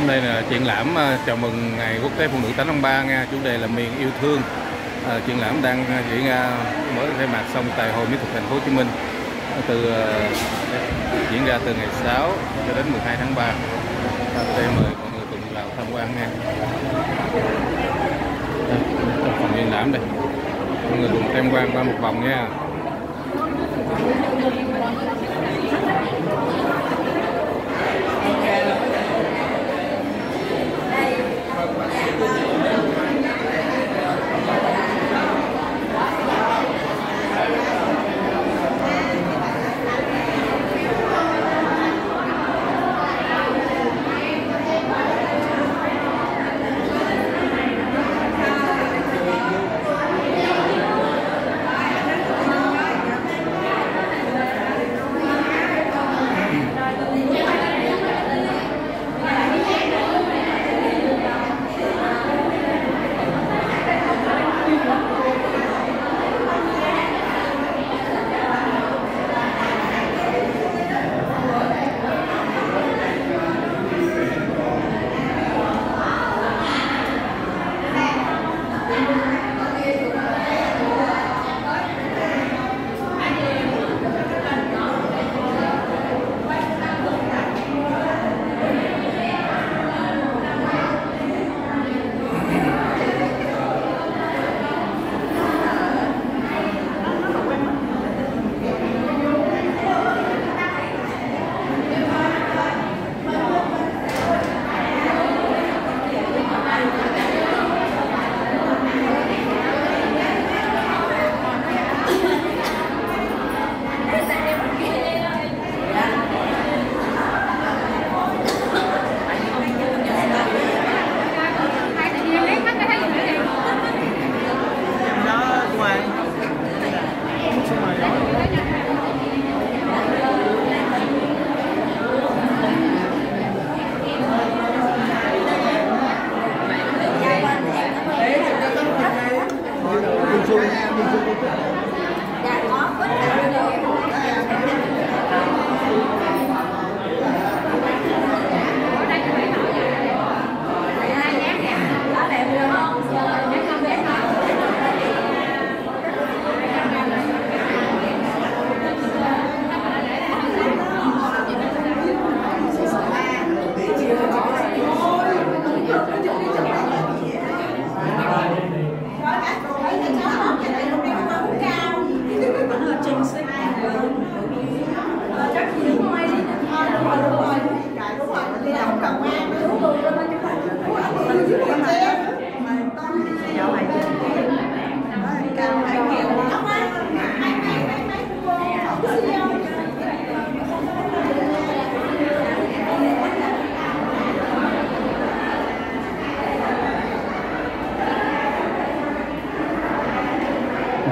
Hôm nay là triển lãm à, chào mừng ngày quốc tế phụ nữ 8 tháng 3 nha chủ đề là miền yêu thương. À, triển lãm đang à, diễn ra mới khai mạc xong tại hội mỹ thuật thành phố Hồ Chí Minh. Từ à, diễn ra từ ngày 6 cho đến 12 tháng 3 à, đây mời mọi người cùng vào tham quan nha. Đây, trong phòng triển lãm đây mọi người cùng tham quan qua một vòng nha.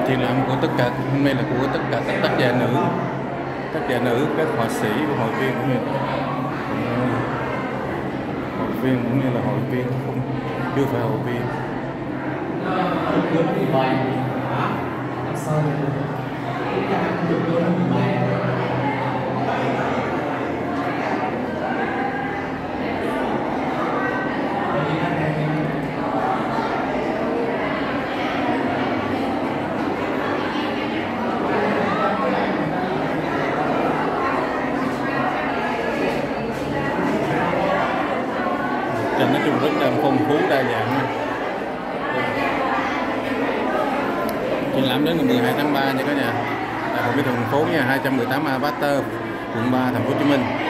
Triển lãm của tất cả, hôm nay là của tất cả các tác giả nữ. Tác giả nữ, các họa sĩ và hội viên cũng như ờ, hội viên cũng như là hội viên, không, chưa phải hội viên. Ờ, trình nói chung rất là phong phú, đa dạng nha. triển lãm đến ngày 12 tháng 3 nha cả nhà tại hội mỹ thành phố nha 218 A quận 3 thành phố Hồ Chí Minh